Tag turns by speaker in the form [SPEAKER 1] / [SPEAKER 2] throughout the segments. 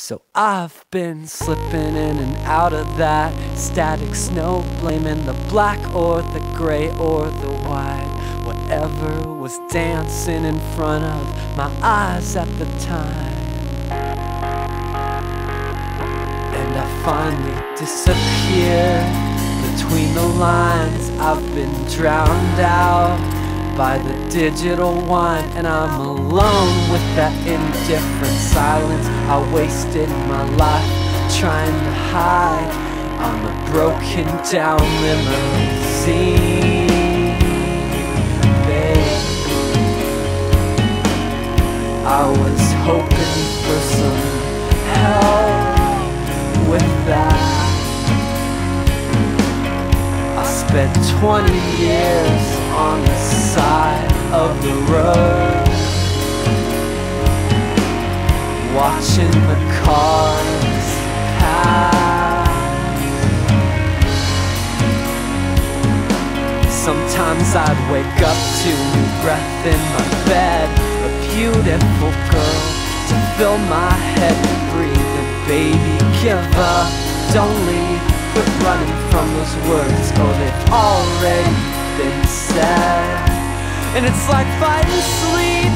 [SPEAKER 1] So I've been slipping in and out of that static snow, blaming the black or the gray or the white. Whatever was dancing in front of my eyes at the time. And I finally disappeared between the lines. I've been drowned out by the digital whine, and I'm alone with that indifferent silence. I wasted my life trying to hide. I'm a broken down limousine. I was hoping for some help with that. I spent 20 years of the road. Watching the cars pass. Sometimes I'd wake up to new breath in my bed. A beautiful girl to fill my head breathing Baby, give up, don't leave. Quit running from those words. Oh, they've already been said And it's like fighting sleep.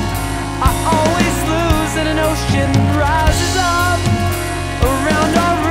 [SPEAKER 1] I always lose and an ocean rises up Around our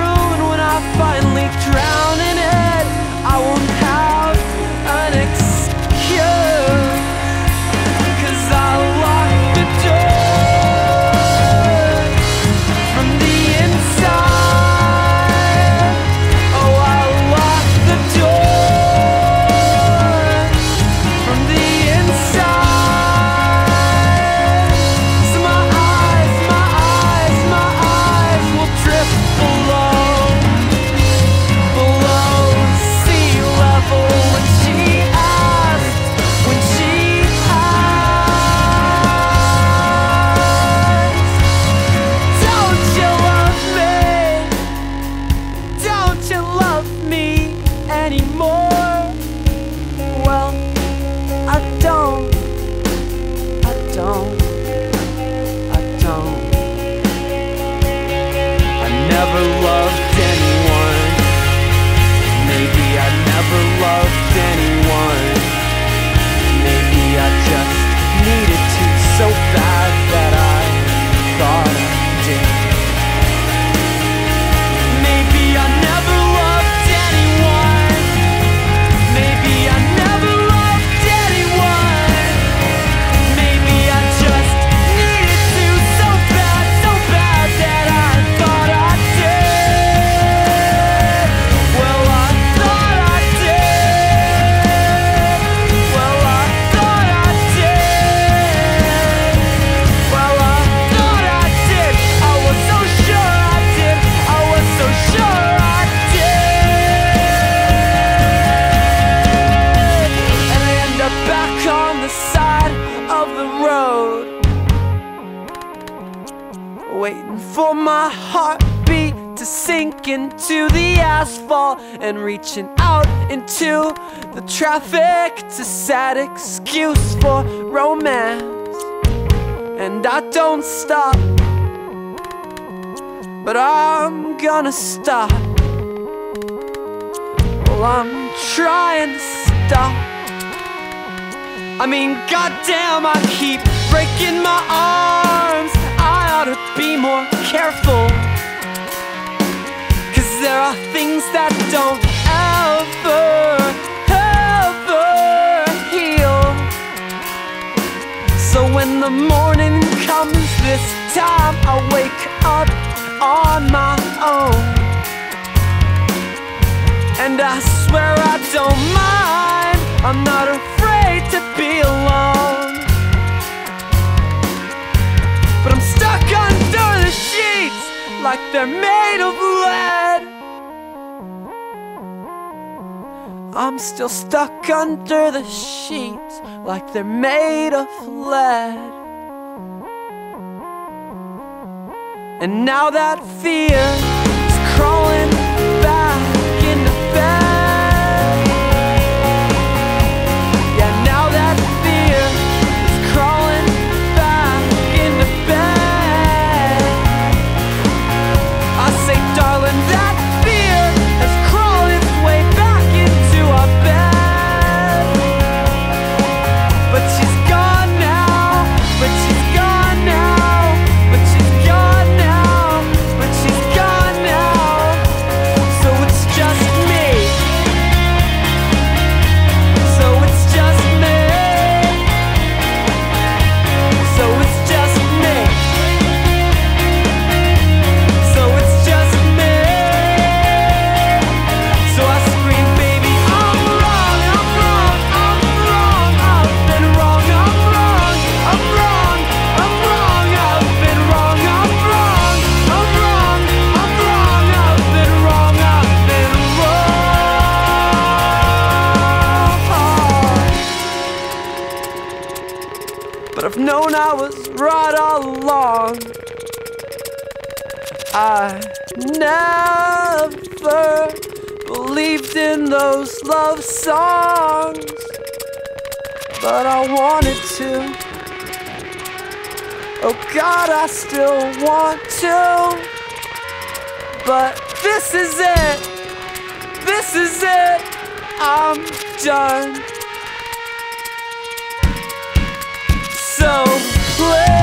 [SPEAKER 1] my heartbeat to sink into the asphalt and reaching out into the traffic. A sad excuse for romance. And I don't stop, but I'm gonna stop. Well, I'm trying to stop. I mean, goddamn, I keep breaking my arms. To be more careful. Cause there are things that don't ever, ever heal. So when the morning comes this time, I wake up on my own. And I swear I don't mind. I'm not afraid to be they're made of lead. I'm still stuck under the sheets like they're made of lead. And now that fear known I was right all along. I never believed in those love songs, but I wanted to. Oh God, I still want to. But this is it. This is it. I'm done. So please,